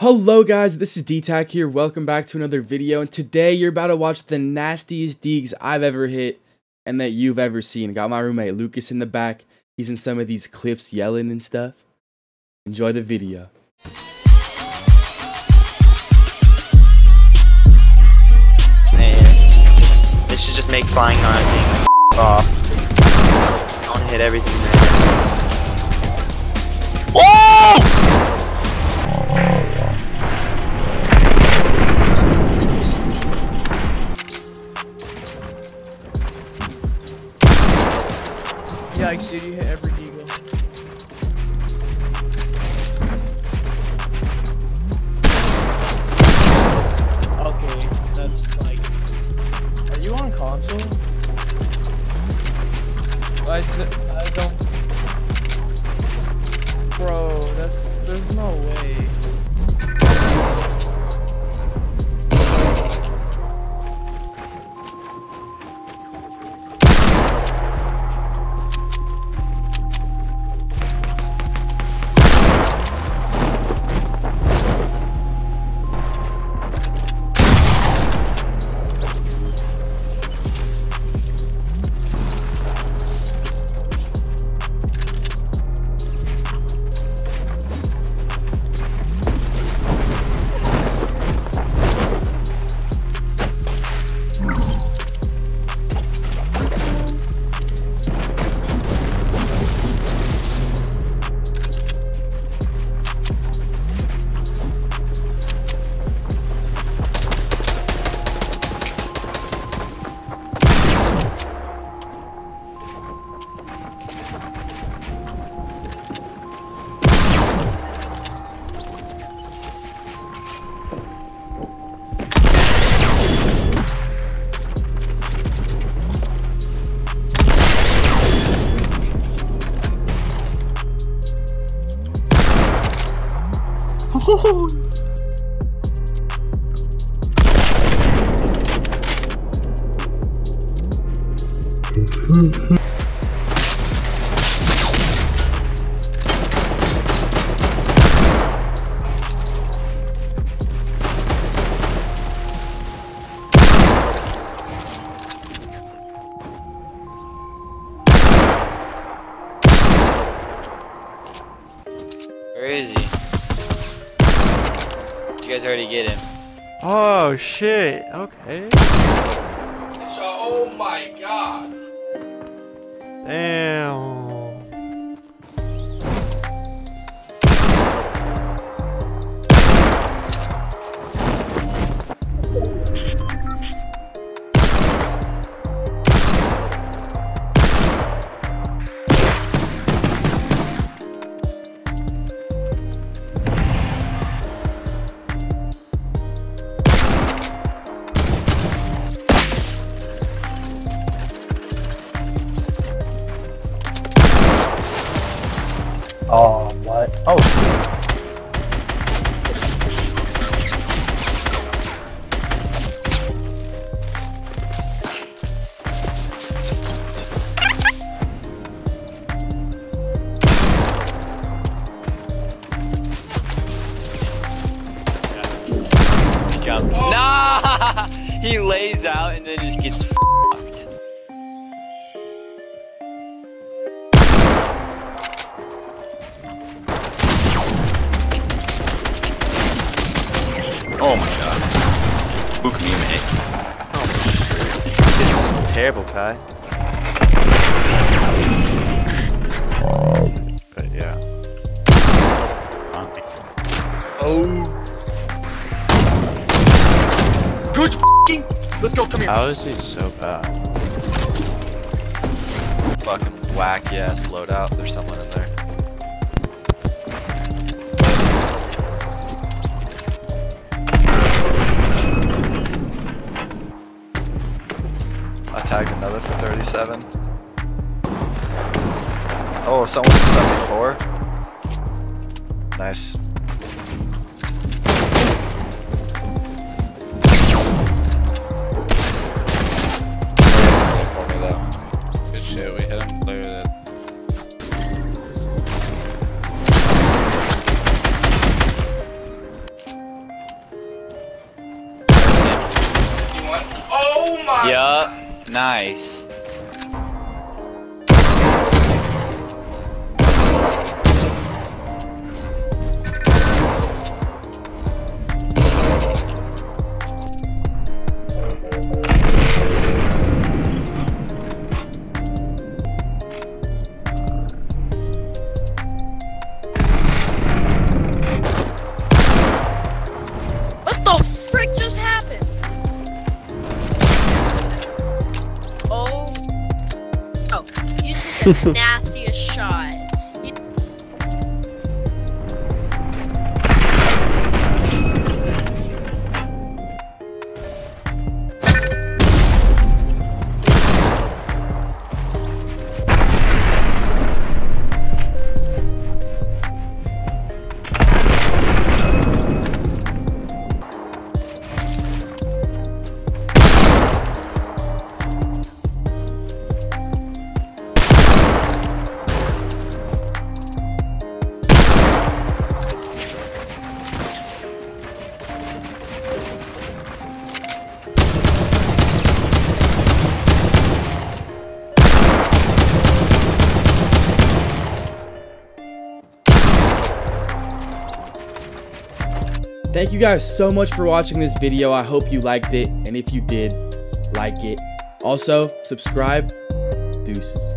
Hello guys, this is DTAQ here. Welcome back to another video. And today you're about to watch the nastiest deags I've ever hit and that you've ever seen. Got my roommate Lucas in the back. He's in some of these clips yelling and stuff. Enjoy the video. Man, they should just make flying on being off. To hit everything there. Yikes, dude, you hit every eagle. Okay, that's like. Are you on console? I, I don't. Bro, that's. There's no way. Where You guys already get him. Oh shit. Okay. Oh my god. Damn. Oh, what? Oh, he lays Oh my god. Book me, mate. Oh, it's terrible, Kai. But yeah. Oh. Good f***ing. Let's go, come here. How is he so bad? Fucking wacky ass loadout. There's someone in there. Oh, someone's seven four. Nice. Good shit, we hit him. That. Oh my! Yeah, nice. you Thank you guys so much for watching this video. I hope you liked it. And if you did, like it. Also, subscribe. Deuces.